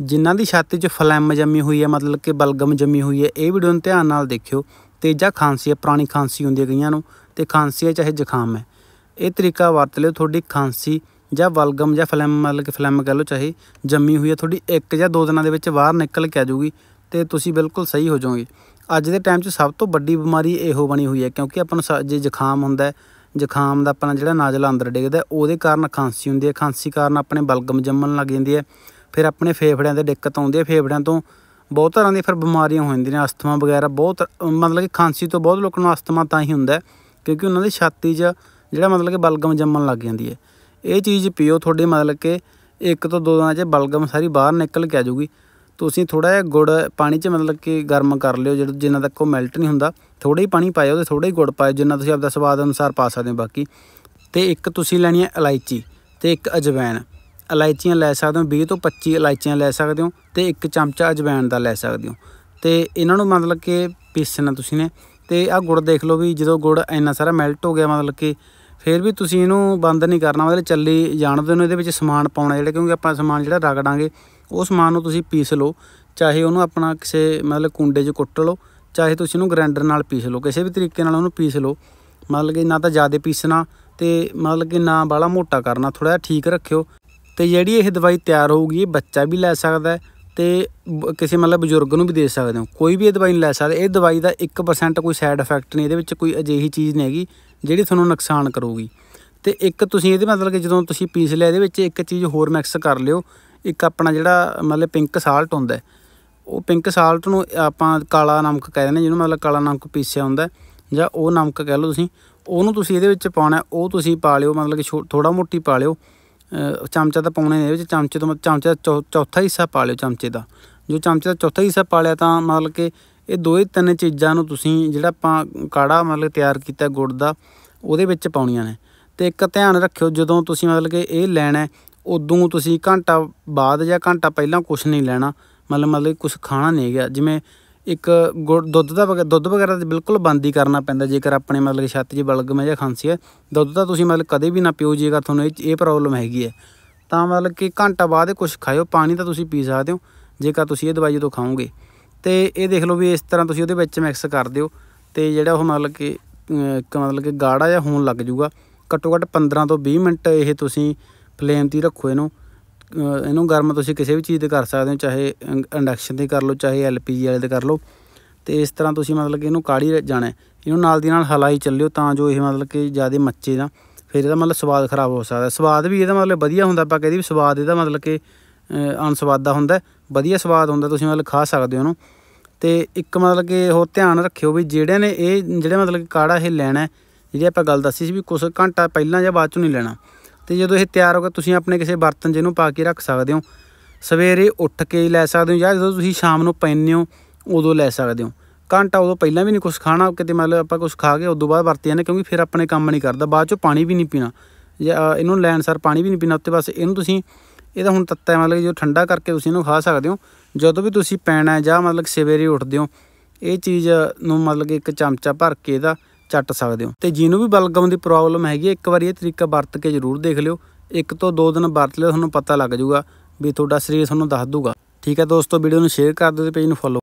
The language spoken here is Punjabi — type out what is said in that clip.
ਜਿਨ੍ਹਾਂ ਦੀ ਛਾਤੀ 'ਚ ਫਲੈਮ ਜੰਮੀ ਹੋਈ ਹੈ, ਮਤਲਬ ਕਿ ਬਲਗਮ ਜੰਮੀ ਹੋਈ ਹੈ, ਇਹ ਵੀਡੀਓ ਨੂੰ ਧਿਆਨ ਨਾਲ ਦੇਖਿਓ। ਤੇ ਜਾਂ ਖਾਂਸੀ ਹੈ, ਪੁਰਾਣੀ ਖਾਂਸੀ ਹੁੰਦੀ ਹੈ ਕਈਆਂ ਨੂੰ, ਤੇ ਖਾਂਸੀ ਹੈ ਚਾਹੇ ਜ਼ੁਕਾਮ ਹੈ। ਇਹ ਤਰੀਕਾ ਵਰਤ ਲਿਓ, ਤੁਹਾਡੀ ਖਾਂਸੀ ਜਾਂ ਬਲਗਮ ਜਾਂ ਫਲੈਮ, ਮਤਲਬ ਕਿ ਫਲੈਮ ਕਹ ਲਓ, ਚਾਹੇ ਜੰਮੀ ਹੋਈ ਹੈ, ਤੁਹਾਡੀ ਇੱਕ ਜਾਂ ਦੋ ਦਿਨਾਂ ਦੇ ਵਿੱਚ ਬਾਹਰ ਨਿਕਲ ਕੇ ਆ ਜਾਊਗੀ ਤੇ ਤੁਸੀਂ ਬਿਲਕੁਲ ਸਹੀ ਹੋ ਜਾਓਗੇ। ਅੱਜ ਦੇ ਟਾਈਮ 'ਚ ਸਭ ਤੋਂ ਵੱਡੀ ਬਿਮਾਰੀ ਇਹੋ ਬਣੀ ਹੋਈ ਹੈ, ਕਿਉਂਕਿ ਆਪਾਂ ਨੂੰ ਜੇ ਜ਼ੁਕਾਮ ਹੁੰਦਾ ਜ਼ੁਕਾਮ ਦਾ ਆਪਣਾ ਜਿਹੜਾ ਨਾਜ਼ਲਾ ਅੰਦਰ ਡਿੱਗਦਾ ਉਹਦੇ ਕਾਰਨ ਖਾਂਸੀ ਹੁੰਦੀ ਹੈ। ਖਾਂਸੀ ਕਾਰਨ ਆਪਣੇ ਬਲਗਮ ਜੰਮਣ ਲੱਗ ਜਾਂਦੀ ਹੈ। ਫਿਰ ਆਪਣੇ ਫੇਫੜਿਆਂ ਤੇ ਦਿੱਕਤ ਆਉਂਦੀ ਹੈ। ਫੇਫੜਿਆਂ ਤੋਂ ਬਹੁਤ ਤਰ੍ਹਾਂ ਦੀਆਂ ਫਿਰ ਬਿਮਾਰੀਆਂ ਹੋ ਜਾਂਦੀਆਂ ਨੇ, ਅਸਥਮਾ ਵਗੈਰਾ ਬਹੁਤ, ਮਤਲਬ ਕਿ ਖਾਂਸੀ ਤੋਂ ਬਹੁਤ ਲੋਕਾਂ ਨੂੰ ਅਸਥਮਾ ਤਾਂ ਹੀ ਹੁੰਦਾ ਕਿਉਂਕਿ ਉਹਨਾਂ ਦੀ ਛਾਤੀ 'ਚ ਜਿਹੜਾ ਮਤਲਬ ਕਿ ਬਲਗਮ ਜੰਮਣ ਲੱਗ ਜਾਂਦੀ ਹੈ। ਇਹ ਚੀਜ਼ ਪੀਓ, ਤੁਹਾਡੇ ਮਤਲਬ ਕਿ ਇੱਕ ਤੋਂ ਦੋ ਦਿਨਾਂ 'ਚ ਬਲਗਮ ਸਾਰੀ ਬਾਹਰ ਨਿਕਲ ਕੇ ਆ ਜਾਊਗੀ। ਤੁਸੀਂ ਥੋੜਾ ਜਿਹਾ ਗੁੜ ਪਾਣੀ 'ਚ ਮਤਲਬ ਕਿ ਗਰਮ ਕਰ ਲਿਓ, ਜਿਹੜਾ ਜਿੰਨਾ ਤੱਕ ਉਹ ਮੈਲਟ ਨਹੀਂ ਹੁੰਦਾ ਥੋੜਾ ਹੀ ਪਾਣੀ ਪਾਇਓ ਤੇ ਥੋੜਾ ਹੀ ਗੁੜ ਪਾਇਓ, ਜਿੰਨਾ ਤੁਸੀਂ ਆਪਦਾ ਸਵਾਦ ਅਨੁਸਾਰ ਪਾ ਸਕਦੇ ਹੋ ਬਾਕੀ। ਤੇ ਇੱਕ ਤੁਸੀਂ ਲੈਣੀ ਹੈ ਇਲਾਇਚੀ ਤੇ ਇੱਕ ਅਜਵਾਇਣ ਇਲਾਇਚੀਆਂ ਲੈ ਸਕਦੇ ਹੋ 20 ਤੋਂ 25 ਇਲਾਇਚੀਆਂ ਲੈ ਸਕਦੇ ਹੋ ਤੇ ਇੱਕ ਚਮਚਾ ਅਜਵਾਇਣ ਦਾ ਲੈ ਸਕਦੇ ਹੋ। ਤੇ ਇਹਨਾਂ ਨੂੰ ਮਤਲਬ ਕਿ ਪੀਸਣਾ ਤੁਸੀਂ ਨੇ। ਤੇ ਆ ਗੁੜ ਦੇਖ ਲਓ ਵੀ ਜਦੋਂ ਗੁੜ ਇੰਨਾ ਸਾਰਾ ਮੈਲਟ ਹੋ ਗਿਆ ਮਤਲਬ ਕਿ ਫਿਰ ਵੀ ਤੁਸੀਂ ਇਹਨੂੰ ਬੰਦ ਨਹੀਂ ਕਰਨਾ, ਮਤਲਬ ਚੱਲੀ ਜਾਣਦੇ ਹੋ ਇਹਦੇ ਵਿੱਚ ਸਮਾਨ ਪਾਉਣਾ ਜਿਹੜਾ, ਕਿਉਂਕਿ ਆਪਾਂ ਸਮਾਨ ਜਿਹੜਾ ਰਗੜਾਂਗੇ, ਉਹ ਸਮਾਨ ਨੂੰ ਤੁਸੀਂ ਪੀਸ ਲਓ। ਚਾਹੇ ਉਹਨੂੰ ਆਪਣਾ ਕਿਸੇ ਮਤਲਬ ਕੁੰਡੇ 'ਚ ਕੁੱਟ ਲਓ, ਚਾਹੇ ਤੁਸੀਂ ਉਹਨੂੰ ਗ੍ਰਾਈਂਡਰ ਨਾਲ ਪੀਸ ਲਓ, ਕਿਸੇ ਵੀ ਤਰੀਕੇ ਨਾਲ ਉਹਨੂੰ ਪੀਸ ਲਓ। ਮਤਲਬ ਕਿ ਨਾ ਤਾਂ ਜ਼ਿਆਦਾ ਪੀਸਣਾ ਤੇ ਮਤਲਬ ਕਿ ਨਾ ਬਾਲਾ ਮੋਟਾ ਕਰਨਾ ਥੋੜਾ ਜਿਹਾ ਠੀਕ ਰੱਖਿਓ। ਤੇ ਜਿਹੜੀ ਇਹ ਦਵਾਈ ਤਿਆਰ ਹੋਊਗੀ, ਇਹ ਬੱਚਾ ਵੀ ਲੈ ਸਕਦਾ ਹੈ ਤੇ ਕਿਸੇ ਮਤਲਬ ਬਜ਼ੁਰਗ ਨੂੰ ਵੀ ਦੇ ਸਕਦੇ ਹੋ। ਕੋਈ ਵੀ ਇਹ ਦਵਾਈ ਨਹੀਂ ਲੈ ਸਕਦਾ। ਇਹ ਦਵਾਈ ਦਾ 1% ਕੋਈ ਸਾਈਡ ਇਫੈਕਟ ਨਹੀਂ, ਇਹਦੇ ਵਿੱਚ ਕੋਈ ਅਜਿਹੀ ਚੀਜ਼ ਨਹੀਂ ਹੈਗੀ ਜਿਹੜੀ ਤੁਹਾਨੂੰ ਨੁਕਸਾਨ ਕਰੂਗੀ। ਤੇ ਇੱਕ ਤੁਸੀਂ ਇਹਦੇ ਮਤਲਬ ਕਿ ਜਦੋਂ ਤੁਸੀਂ ਪੀਸ ਲਿਆ ਇਹਦੇ ਵਿੱਚ, ਇੱਕ ਚੀਜ਼ ਹੋਰ ਮਿਕਸ ਕਰ ਲਿਓ। ਇੱਕ ਆਪਣਾ ਜਿਹੜਾ ਮਤਲਬ ਪਿੰਕ ਸਾਲਟ ਹੁੰਦਾ ਉਹ ਪਿੰਕ ਸਾਲਟ ਨੂੰ ਆਪਾਂ ਕਾਲਾ ਨਮਕ ਕਹਿੰਦੇ ਨੇ ਜਿਹਨੂੰ ਮਤਲਬ ਕਾਲਾ ਨਮਕ ਪੀਸਿਆ ਹੁੰਦਾ ਜਾਂ ਉਹ ਨਮਕ ਕਹਿ ਲਓ ਤੁਸੀਂ, ਉਹਨੂੰ ਤੁਸੀਂ ਇਹਦੇ ਵਿੱਚ ਪਾਉਣਾ ਉਹ ਤੁਸੀਂ ਪਾ ਲਿਓ, ਮਤਲਬ ਕਿ ਥੋੜਾ ਮੋਟੀ ਪਾ ਲਿਓ। ਚਮਚਾ ਤਾਂ ਪਾਉਣੇ ਨੇ ਇਹਦੇ ਵਿੱਚ ਚਮਚੇ ਤੋਂ ਚਮਚੇ ਚਮਚਾ ਚੌਥਾ ਹਿੱਸਾ ਪਾ ਲਿਓ ਚਮਚੇ ਦਾ। ਜੋ ਚਮਚੇ ਦਾ ਚੌਥਾ ਹਿੱਸਾ ਪਾ ਲਿਆ ਤਾਂ ਮਤਲਬ ਕਿ ਇਹ ਦੋ ਹੀ ਤਿੰਨ ਚੀਜ਼ਾਂ ਨੂੰ ਤੁਸੀਂ ਜਿਹੜਾ ਆਪਾਂ ਕਾੜਾ ਮਤਲਬ ਤਿਆਰ ਕੀਤਾ ਗੁੜ ਦਾ, ਉਹਦੇ ਵਿੱਚ ਪਾਉਣੀਆਂ ਨੇ। ਤੇ ਇੱਕ ਧਿਆਨ ਰੱਖਿਓ, ਜਦੋਂ ਤੁਸੀਂ ਮਤਲਬ ਕਿ ਇਹ ਲੈਣਾ ਉਦੋਂ ਤੁਸੀਂ ਘੰਟਾ ਬਾਅਦ ਜਾਂ ਘੰਟਾ ਪਹਿਲਾਂ ਕੁਝ ਨਹੀਂ ਲੈਣਾ। ਮਤਲਬ ਮਤਲਬ ਕੁਝ ਖਾਣਾ ਨਹੀਂ ਹੈਗਾ। ਜਿਵੇਂ ਇੱਕ ਗੁੜ, ਦੁੱਧ ਦਾ ਦੁੱਧ ਵਗੈਰਾ ਤਾਂ ਬਿਲਕੁਲ ਬੰਦ ਹੀ ਕਰਨਾ ਪੈਂਦਾ, ਜੇਕਰ ਆਪਣੇ ਮਤਲਬ ਕਿ ਛਾਤੀ 'ਚ ਬਲਗਮ ਹੈ ਜਾਂ ਖਾਂਸੀ ਹੈ। ਦੁੱਧ ਤਾਂ ਤੁਸੀਂ ਮਤਲਬ ਕਦੇ ਵੀ ਨਾ ਪੀਓ, ਜੇਕਰ ਤੁਹਾਨੂੰ ਇਹ ਇਹ ਪ੍ਰੋਬਲਮ ਹੈਗੀ ਹੈ। ਤਾਂ ਮਤਲਬ ਕਿ ਘੰਟਾ ਬਾਅਦ ਕੁਝ ਖਾਇਓ, ਪਾਣੀ ਤਾਂ ਤੁਸੀਂ ਪੀ ਸਕਦੇ ਹੋ, ਜੇਕਰ ਤੁਸੀਂ ਇਹ ਦਵਾਈ ਜਦੋਂ ਖਾਓਗੇ। ਤੇ ਇਹ ਦੇਖ ਲਓ ਵੀ ਇਸ ਤਰ੍ਹਾਂ ਤੁਸੀਂ ਉਹਦੇ ਵਿੱਚ ਮਿਕਸ ਕਰ ਦਿਓ, ਤੇ ਜਿਹੜਾ ਉਹ ਮਤਲਬ ਕਿ ਇੱਕ ਮਤਲਬ ਕਿ ਗਾੜਾ ਜਿਹਾ ਹੋਣ ਲੱਗ ਜਾਊਗਾ ਘੱਟੋ ਘੱਟ 15 ਤੋਂ 20 ਮਿੰਟ ਇਹ ਤੁਸੀਂ ਫਲੇਮ 'ਤੇ ਰੱਖੋ ਇਹਨੂੰ। ਇਹਨੂੰ ਗਰਮ ਤੁਸੀਂ ਕਿਸੇ ਵੀ ਚੀਜ਼ ਤੇ ਕਰ ਸਕਦੇ ਹੋ, ਚਾਹੇ ਇੰਡਕਸ਼ਨ ਤੇ ਕਰ ਲਓ, ਚਾਹੇ ਐਲਪੀਜੀ ਵਾਲੇ ਤੇ ਕਰ ਲਓ। ਤੇ ਇਸ ਤਰ੍ਹਾਂ ਤੁਸੀਂ ਮਤਲਬ ਕਿ ਇਹਨੂੰ ਕਾੜੀ ਜਾਣਾ ਇਹਨੂੰ ਨਾਲ ਦੀ ਨਾਲ ਹਲਾਈ ਚੱਲਿਓ ਤਾਂ ਜੋ ਇਹ ਮਤਲਬ ਕਿ ਜ਼ਿਆਦਾ ਮੱਚੇ ਨਾ। ਫਿਰ ਇਹਦਾ ਮਤਲਬ ਸਵਾਦ ਖਰਾਬ ਹੋ ਸਕਦਾ। ਸਵਾਦ ਵੀ ਇਹਦਾ ਮਤਲਬ ਵਧੀਆ ਹੁੰਦਾ, ਆਪਾਂ ਕਹਿੰਦੇ ਵੀ ਸਵਾਦ ਇਹਦਾ ਮਤਲਬ ਕਿ ਅਨਸਵਾਦਾ ਹੁੰਦਾ ਵਧੀਆ ਸਵਾਦ ਹੁੰਦਾ, ਤੁਸੀਂ ਮਤਲਬ ਖਾ ਸਕਦੇ ਹੋ ਉਹਨੂੰ ਤੇ ਇੱਕ ਮਤਲਬ ਕਿ ਹੋਰ ਧਿਆਨ ਰੱਖਿਓ ਵੀ ਜਿਹੜੇ ਨੇ ਇਹ, ਜਿਹੜੇ ਮਤਲਬ ਕਿ ਕਾੜਾ ਇਹ ਲੈਣਾ ਜਿਹੜੀ ਆਪਾਂ ਗੱਲ ਦੱਸੀ ਸੀ ਵੀ ਕੁਝ ਘੰਟਾ ਪਹਿਲਾਂ ਜਾਂ ਬਾਅਦ ਚ ਨਹੀਂ ਲੈਣਾ। ਤੇ ਜਦੋਂ ਇਹ ਤਿਆਰ ਹੋ ਗਿਆ ਤੁਸੀਂ ਆਪਣੇ ਕਿਸੇ ਬਰਤਨ ਜਿਹਨੂੰ ਪਾ ਕੇ ਰੱਖ ਸਕਦੇ ਹੋ, ਸਵੇਰੇ ਉੱਠ ਕੇ ਲੈ ਸਕਦੇ ਹੋ ਜਾਂ ਜਦੋਂ ਤੁਸੀਂ ਸ਼ਾਮ ਨੂੰ ਪੈਂਦੇ ਹੋ, ਉਦੋਂ ਲੈ ਸਕਦੇ ਹੋ। ਘੰਟਾ ਉਦੋਂ ਪਹਿਲਾਂ ਵੀ ਨਹੀਂ ਕੁਝ ਖਾਣਾ, ਕਿਤੇ ਮਤਲਬ ਆਪਾਂ ਕੁਝ ਖਾ ਕੇ ਉਦੋਂ ਬਾਅਦ ਵਰਤੇ ਜਾਂਦੇ ਕਿਉਂਕਿ ਫਿਰ ਆਪਣੇ ਕੰਮ ਨਹੀਂ ਕਰਦਾ, ਬਾਅਦ ਚੋਂ ਪਾਣੀ ਵੀ ਨਹੀਂ ਪੀਣਾ। ਜਾਂ ਇਹਨੂੰ ਲੈਣ ਸਰ ਪਾਣੀ ਵੀ ਨਹੀਂ ਪੀਣਾ ਉੱਤੇ ਬਸ ਇਹਨੂੰ ਤੁਸੀਂ ਇਹਦਾ ਹੁਣ ਤੱਤਾ ਮਤਲਬ ਜੋ ਠੰਡਾ ਕਰਕੇ ਤੁਸੀਂ ਇਹਨੂੰ ਖਾ ਸਕਦੇ ਹੋ। ਜਦੋਂ ਵੀ ਤੁਸੀਂ ਪੈਣਾ ਜਾਂ ਮਤਲਬ ਸਵੇਰੇ ਉੱਠਦੇ ਹੋ, ਇਹ ਚੀਜ਼ ਨੂੰ ਮਤਲਬ ਕਿ ਇੱਕ ਚਮਚਾ ਭਰ ਕੇ ਇਹਦਾ ਚੱਟ ਸਕਦੇ ਹੋ। ਤੇ ਜਿਹਨੂੰ ਵੀ ਬਲਗਮ ਦੀ ਪ੍ਰੋਬਲਮ ਹੈਗੀ ਇੱਕ ਵਾਰੀ ਇਹ ਤਰੀਕਾ ਵਰਤ ਕੇ ਜ਼ਰੂਰ ਦੇਖ ਲਿਓ। ਇੱਕ ਤੋਂ ਦੋ ਦਿਨ ਵਰਤ ਲਿਓ, ਤੁਹਾਨੂੰ ਪਤਾ ਲੱਗ ਜਾਊਗਾ ਵੀ ਤੁਹਾਡਾ ਸਰੀਰ ਤੁਹਾਨੂੰ ਦੱਸ ਦੂਗਾ ਠੀਕ ਹੈ ਦੋਸਤੋ, ਵੀਡੀਓ ਨੂੰ ਸ਼ੇਅਰ ਕਰ ਦਿਓ ਤੇ ਪੇਜ ਨੂੰ ਫੋਲੋ